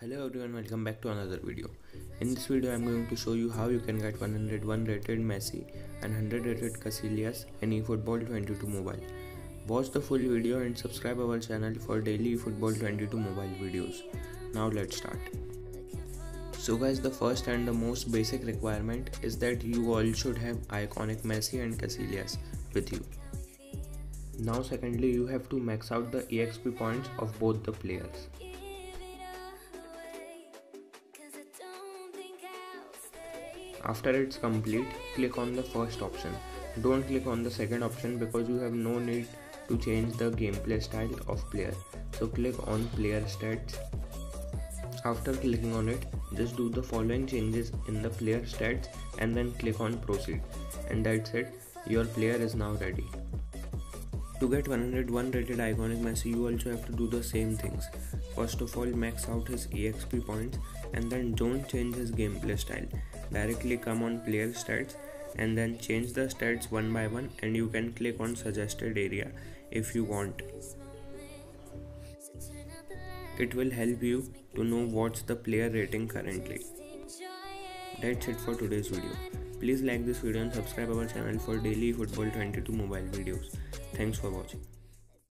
Hello everyone, welcome back to another video. In this video, I'm going to show you how you can get 101 rated Messi and 100 rated Casillas in eFootball 22 mobile. Watch the full video and subscribe our channel for daily eFootball 22 mobile videos. Now let's start. So guys, the first and the most basic requirement is that you all should have iconic Messi and Casillas with you. Now secondly, you have to max out the EXP points of both the players. After it's complete, click on the first option. Don't click on the second option because you have no need to change the gameplay style of player. So click on player stats. After clicking on it, just do the following changes in the player stats and then click on proceed. And that's it, your player is now ready. To get 101 rated iconic Messi, you also have to do the same things. First of all, max out his EXP points and then don't change his gameplay style. Directly come on player stats and then change the stats one by one and you can click on suggested area if you want. It will help you to know what's the player rating currently. That's it for today's video. Please like this video and subscribe our channel for daily football 22 mobile videos. Thanks for watching.